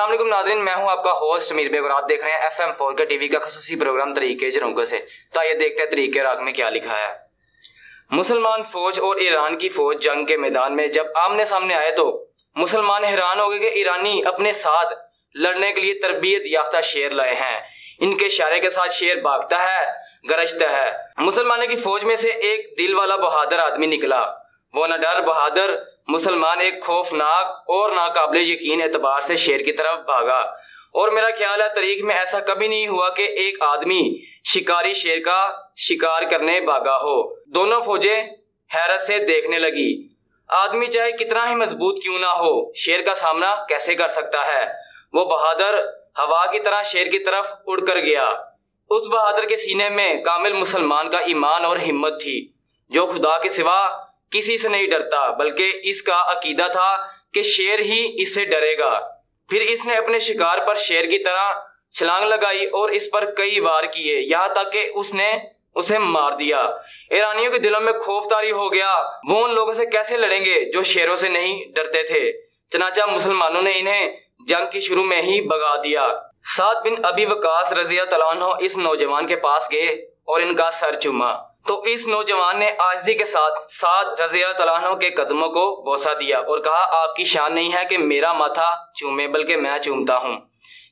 वालेकुम नाजरीन, मैं हूँ आपका होस्ट मीर बेग और आप देख रहे हैं एफ़ एम फोर का टीवी का खसूसी प्रोग्राम तरीके जरोंगे से। तो आइए देखते हैं तरीके राग में क्या लिखा है। मुसलमान फौज और ईरान की फौज जंग के मैदान में जब आमने सामने आए तो मुसलमान हैरान हो गए कि ईरानी अपने साथ लड़ने के लिए तरबियत याफ्ता शेर लाए हैं। इनके इशारे के साथ शेर भागता है, गरजता है। मुसलमानों की फौज में से एक दिल वाला बहादुर आदमी निकला। वो न डर, बहादुर मुसलमान एक खौफनाक और नाकाबले यकीन एतबार से शेर की तरफ़ भागा। और मेरा ख्याल है तारीख में ऐसा कभी नहीं हुआ कि एक आदमी शिकारी शेर का शिकार करने भागा हो। दोनों फौजें हैरत से देखने लगी। आदमी चाहे कितना ही मज़बूत क्यों ना हो, शेर का सामना कैसे कर सकता है? वो बहादुर हवा की तरह शेर की तरफ़ उड़कर गया। उस बहादुर के सीने में कामिल मुसलमान का ईमान और हिम्मत थी, जो खुदा के सिवा किसी से नहीं डरता, बल्कि इसका अकीदा था कि शेर ही इससे डरेगा। फिर इसने अपने शिकार पर शेर की तरह छलांग लगाई और इस पर कई वार किए, यहाँ तक कि उसने उसे मार दिया। ईरानियों के दिलों में खौफतारी हो गया। वो उन लोगों से कैसे लड़ेंगे जो शेरों से नहीं डरते थे? चनाचा मुसलमानों ने इन्हें जंग की शुरू में ही भगा दिया। सात बिन अभी वकास रजिया तलान इस नौजवान के पास गए और इनका सर चुमा। तो इस नौजवान ने आजदी के साथ साद रजिया तलानों के कदमों को बोसा दिया और कहा, आपकी शान नहीं है कि मेरा माथा चूमे, बल्कि मैं चूमता हूँ।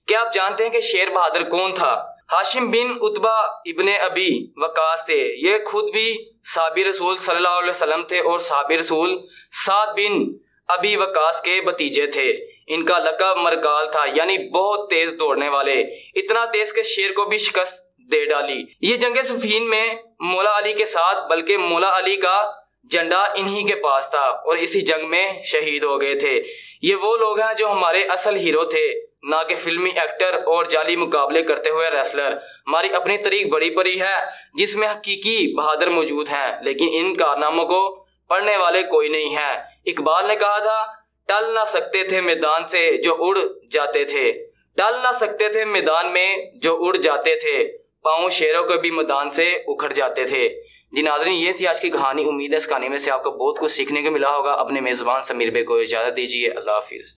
क्या आप जानते हैं कि शेर बहादुर कौन था? हाशिम बिन उतबा इबन अबी वकास थे। ये खुद भी साबिर रसूल सल्लल्लाहु अलैहि वसल्लम थे और साबिर रसूल साद बिन अबी वकास के भतीजे थे। इनका लकब मरकाल था, यानी बहुत तेज दौड़ने वाले। इतना तेज के शेर को भी शिकस्त दे डाली। ये जंग सुफीन में मौला अली के साथ, बल्कि मौला अली का झंडा इन्हीं के पास था और इसी जंग में शहीद हो गए थे। ये वो लोग हैं जो हमारे असल हीरो थे, ना कि फिल्मी एक्टर और जाली मुकाबले करते हुए रेसलर। हमारी अपनी तरीक बड़ी बड़ी है, जिसमें हकीकी बहादुर मौजूद हैं, लेकिन इन कारनामों को पढ़ने वाले कोई नहीं है। इकबाल ने कहा था, टल ना सकते थे मैदान से जो उड़ जाते थे। टल ना सकते थे मैदान में जो उड़ जाते थे। पाँव शेरों के भी मैदान से उखड़ जाते थे। जी नाजरीन, ये थी आज की कहानी। उम्मीद है इस कहानी में से आपको बहुत कुछ सीखने को मिला होगा। अपने मेज़बान समीर बे को इजाज़त दीजिए। अल्लाह हाफिज़।